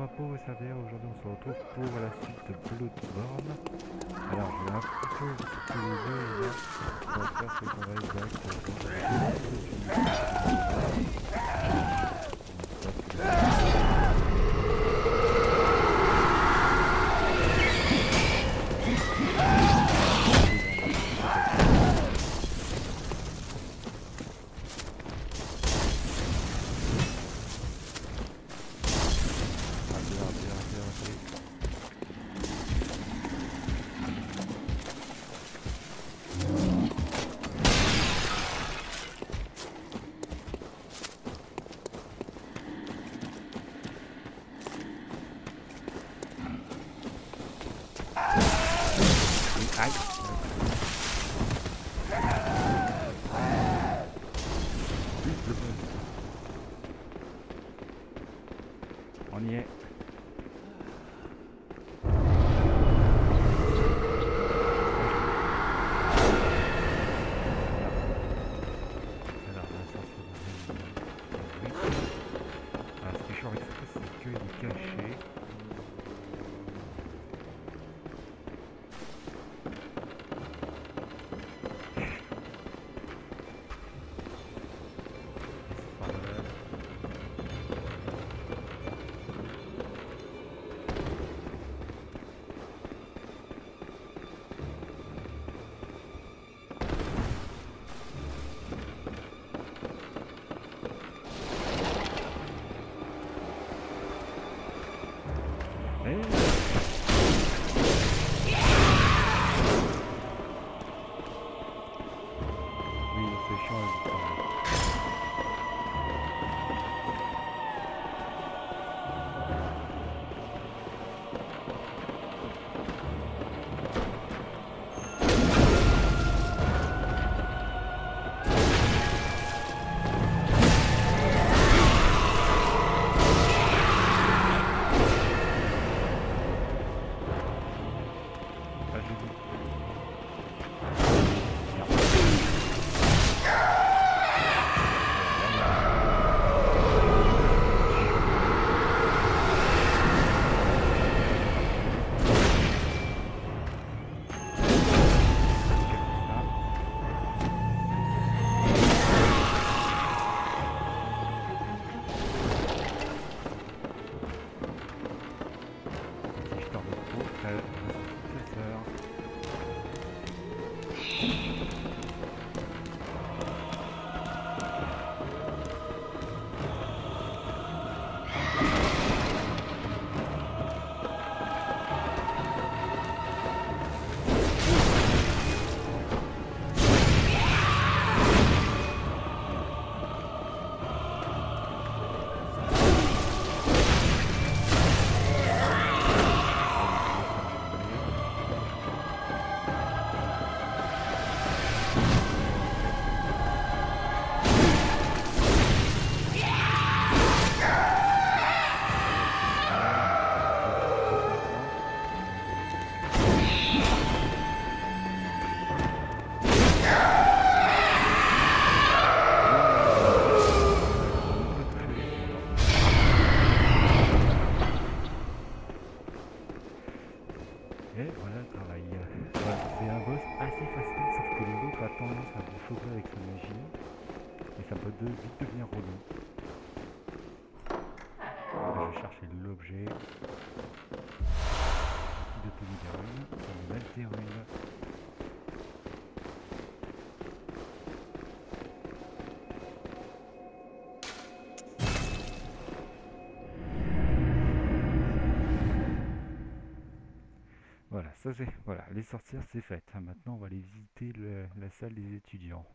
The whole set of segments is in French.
va pauvre servir, aujourd'hui on se retrouve pour la suite de Bloodborne. Alors je vais un petit peu utiliser là, pour faire ce qu'on va exact. Voilà, ça c'est. Voilà, les sorcières c'est fait. Hein. Maintenant on va aller visiter la salle des étudiants.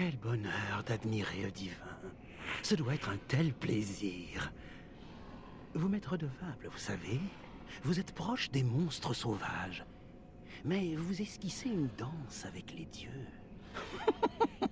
Quel bonheur d'admirer le divin. Ce doit être un tel plaisir. Vous m'êtes redevable, vous savez. Vous êtes proche des monstres sauvages. Mais vous esquissez une danse avec les dieux.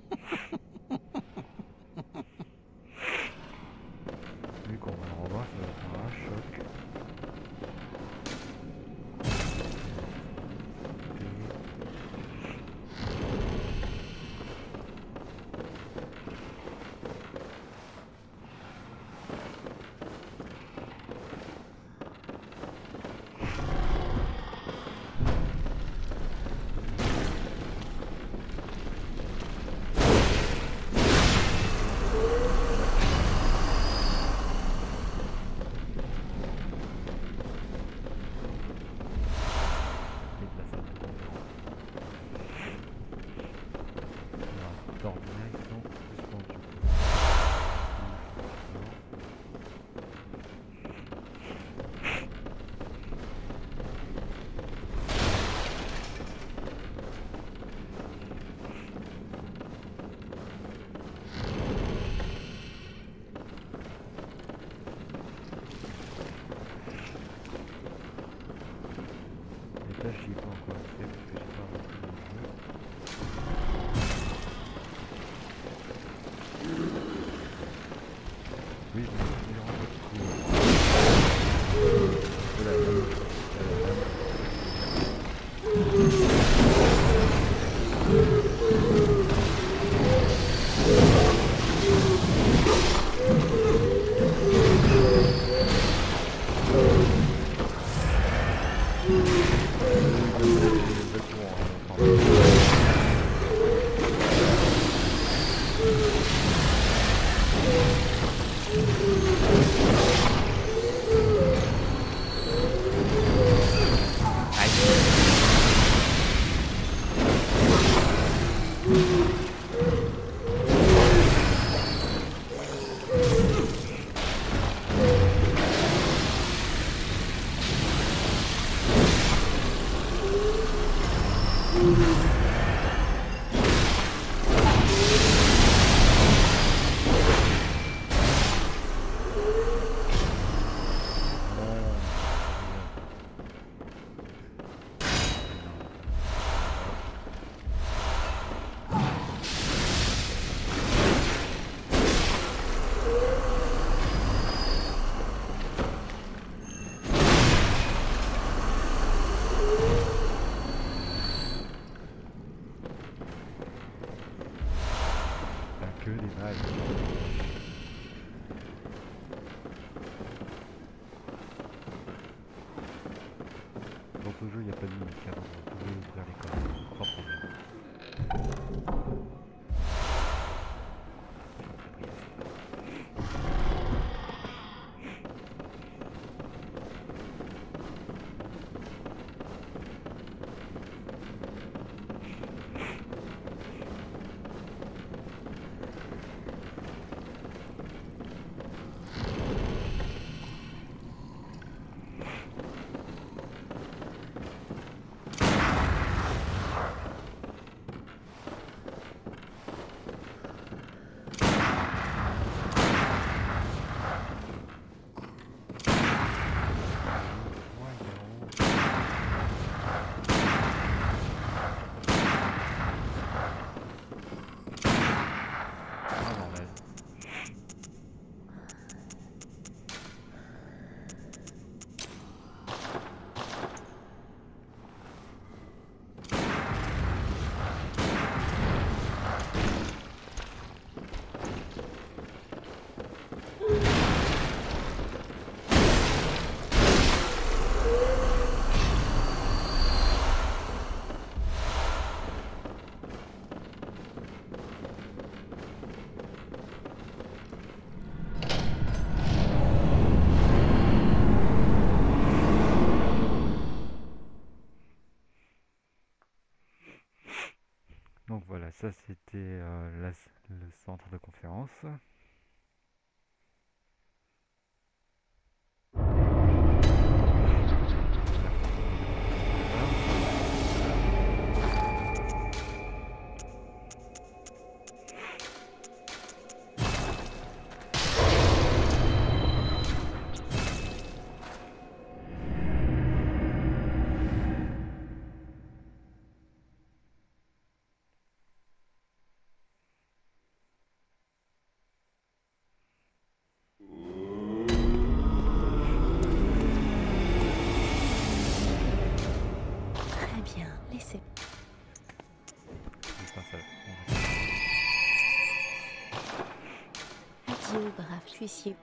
Adieu,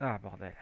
Ah, bordel.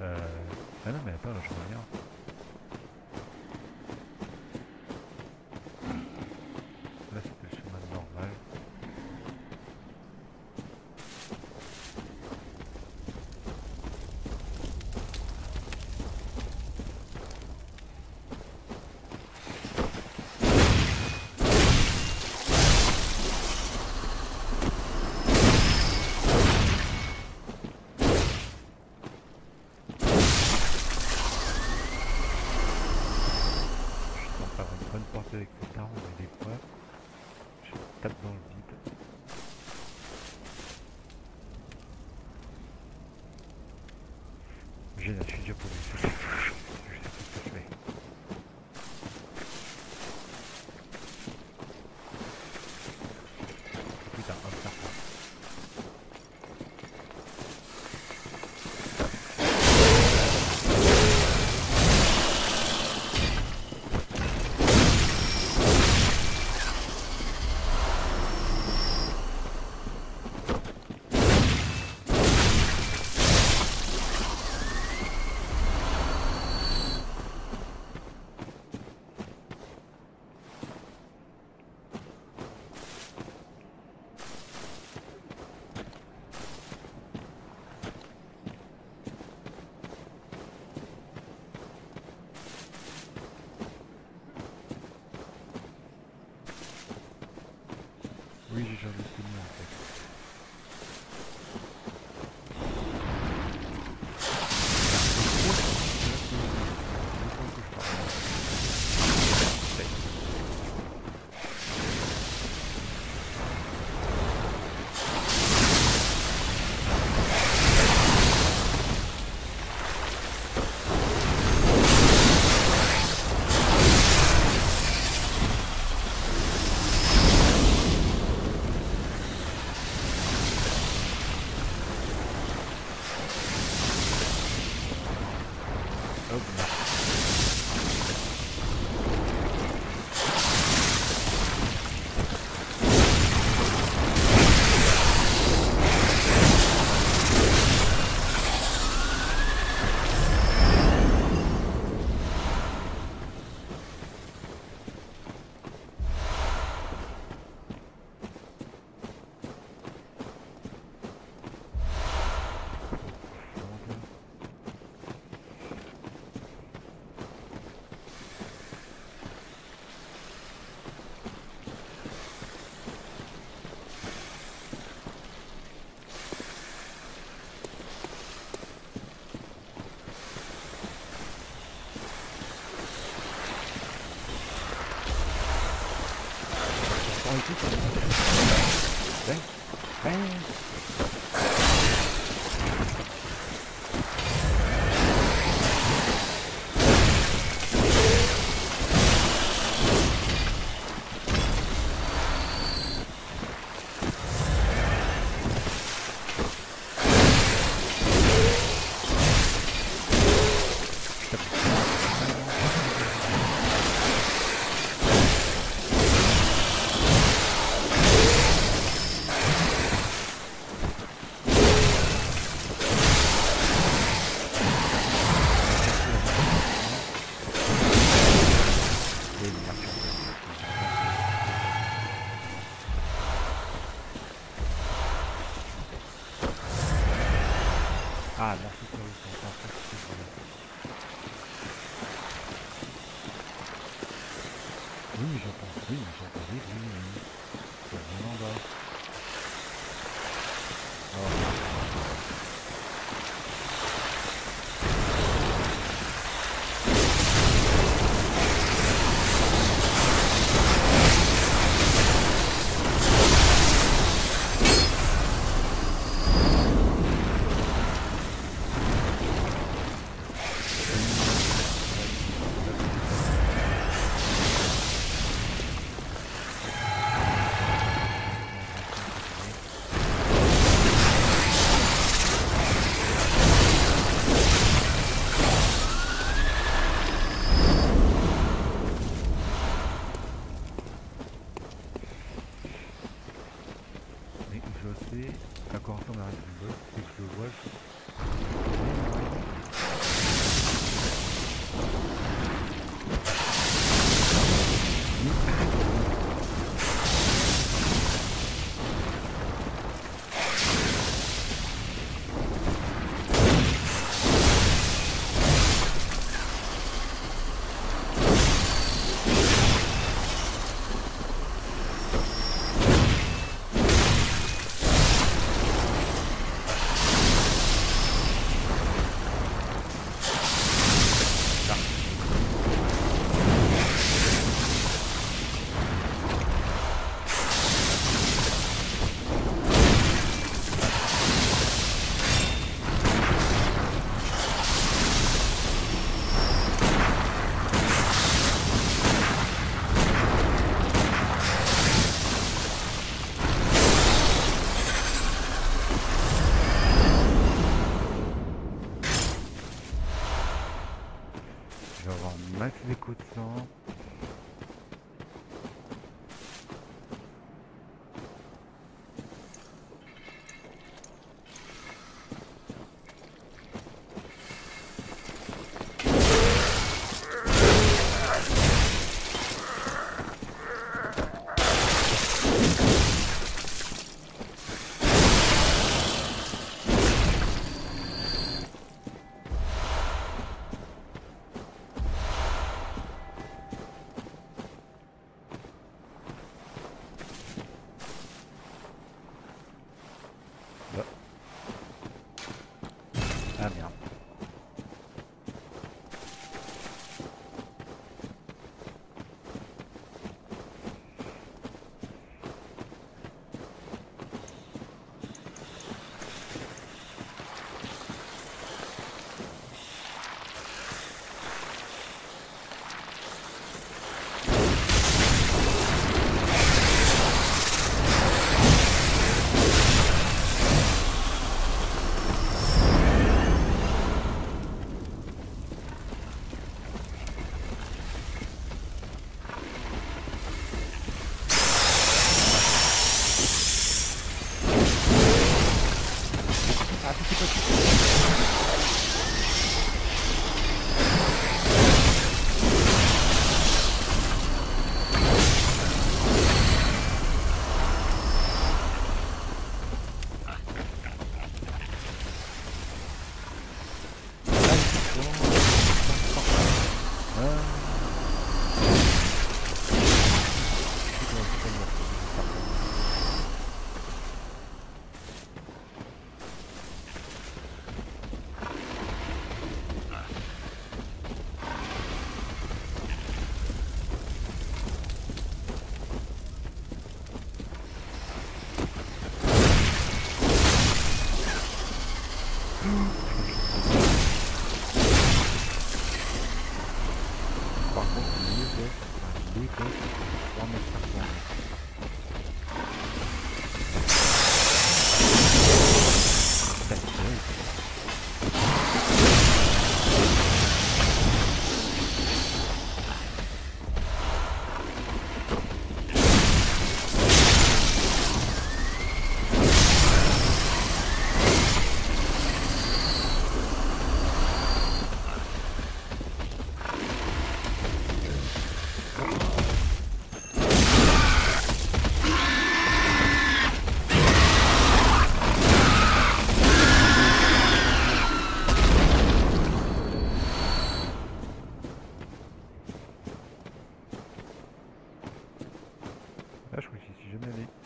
Euh... Ah non, mais elle n'est pas là, je parle d'eux. oui, j'ai jamais connu en fait. Olha aqui. Vem. Vem.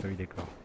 Oui, d'accord.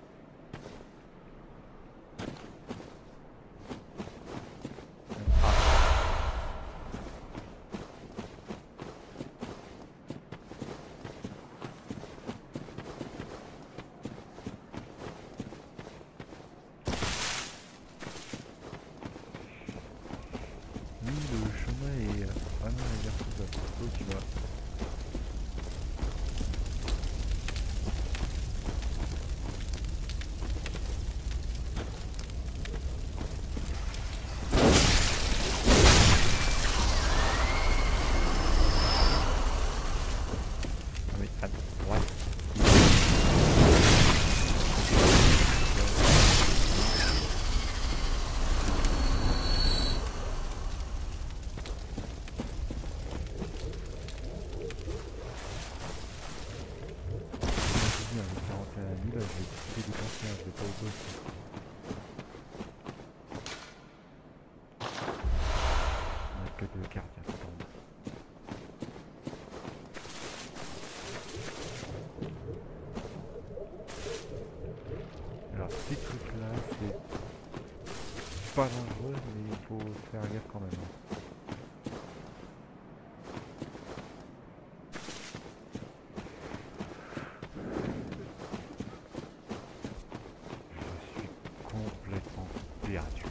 Adriático.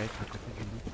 Geld hat, das ist genug.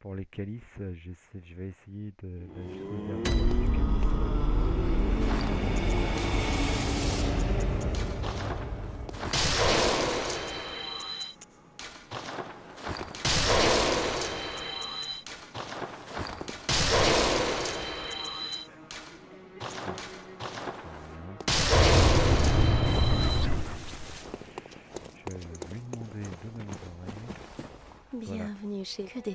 Pour les calices, euh, je vais essayer de jouer un peu. Je vais lui demander de me parler. Bienvenue chez CD.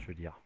je veux dire.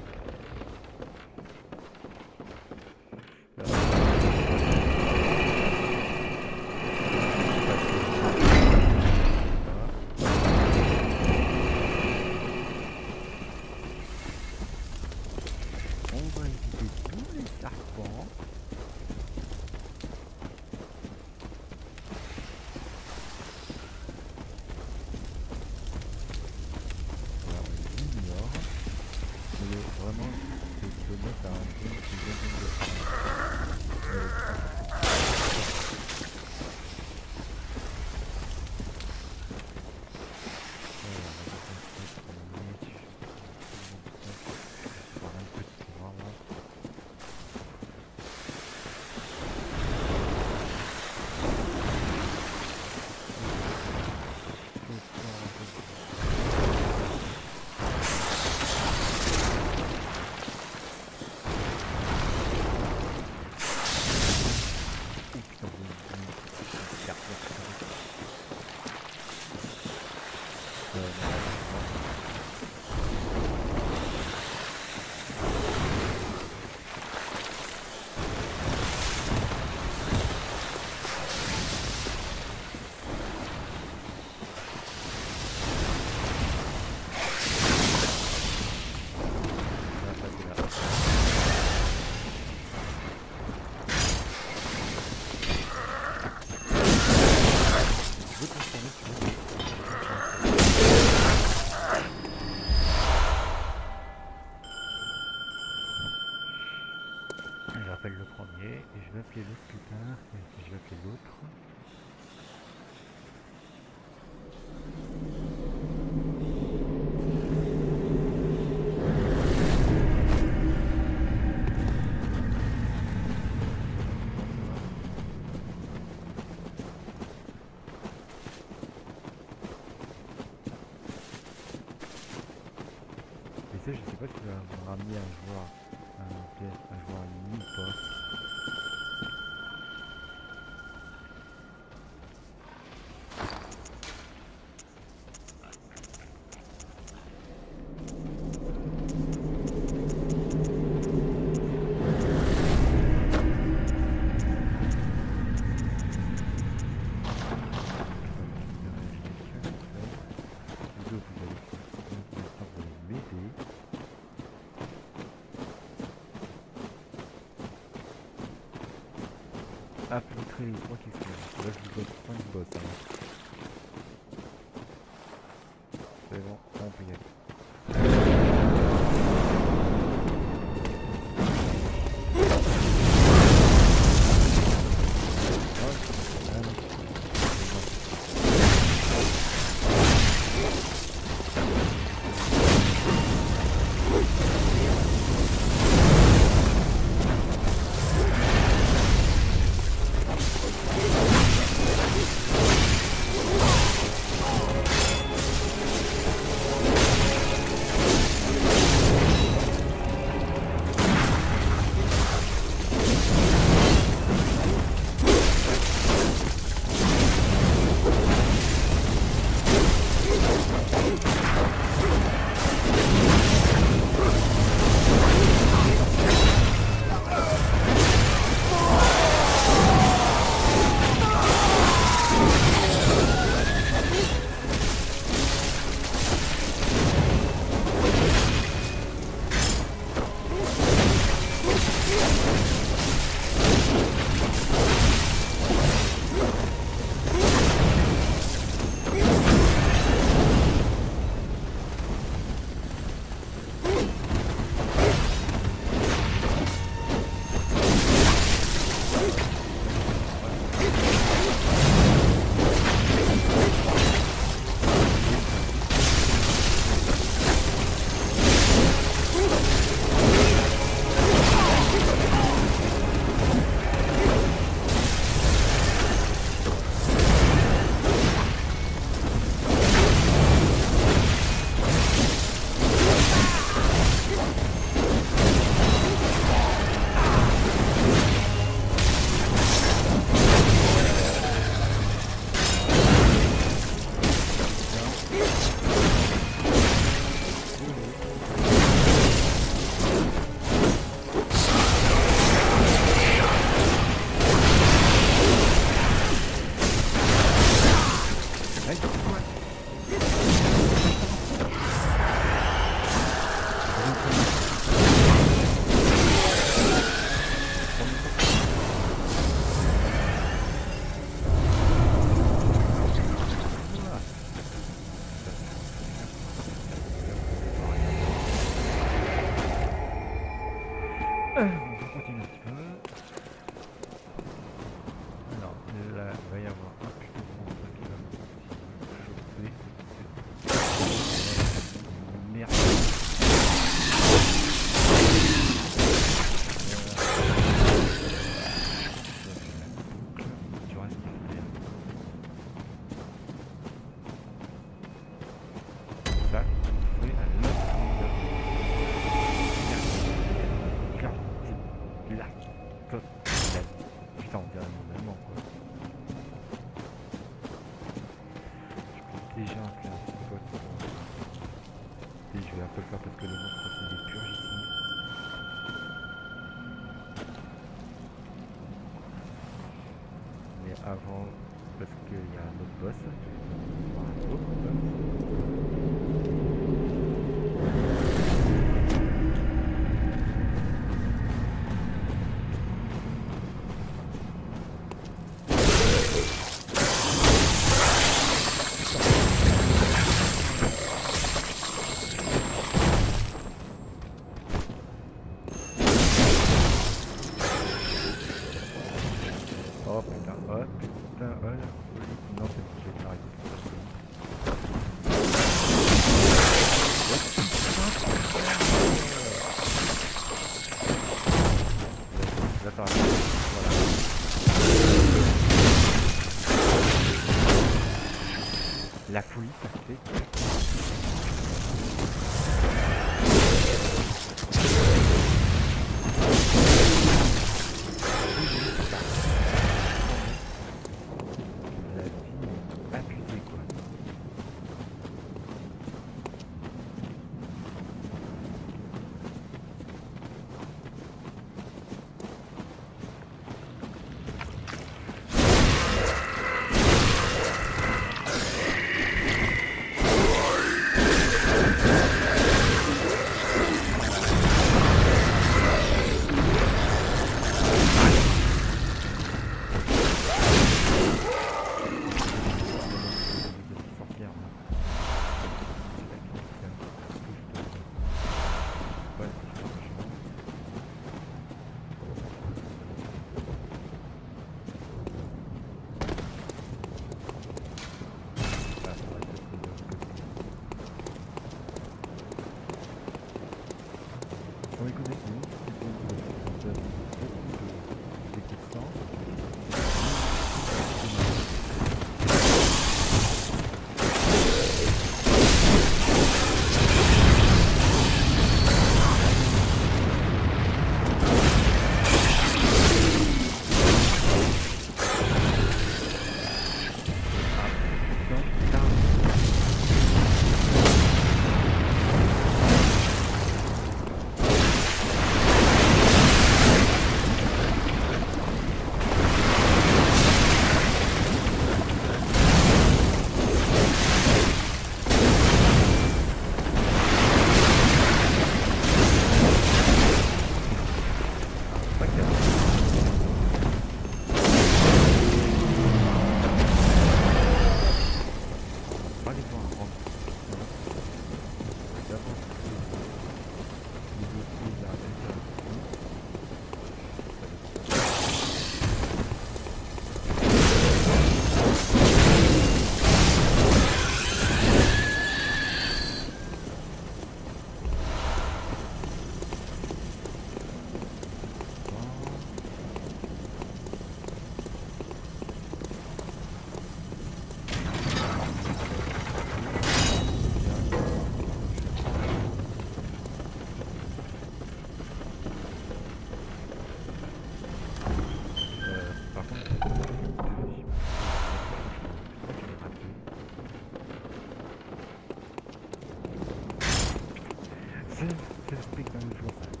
just speak English real fast.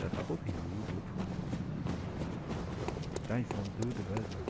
Tá, tá bom. Tá, então, tudo, velho.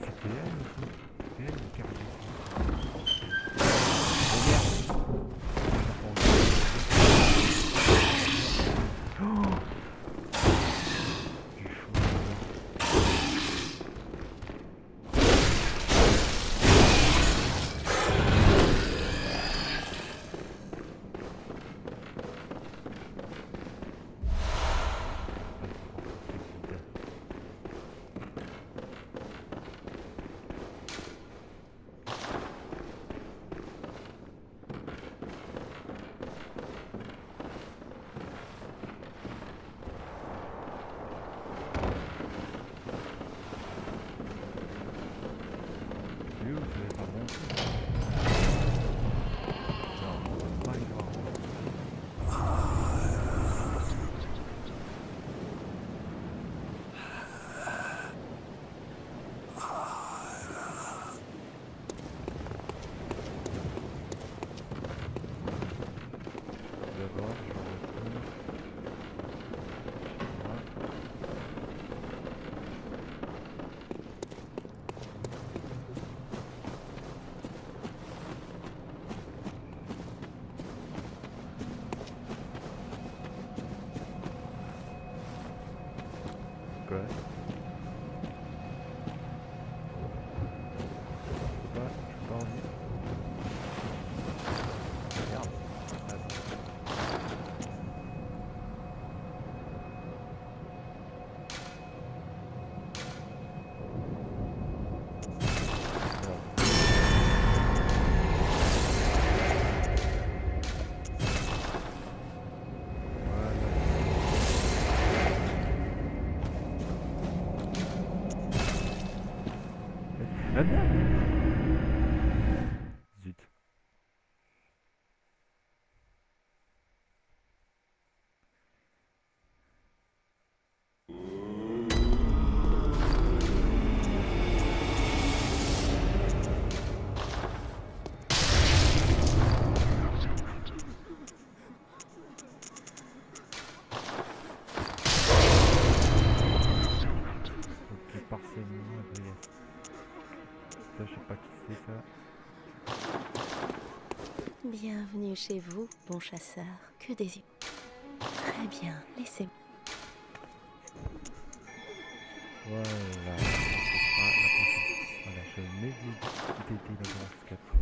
Ah, c'est PM, PM. vous, bon chasseur. Que désir. Très bien, laissez-moi. Voilà. Ah, la prochaine. Voilà, je mets les d'abord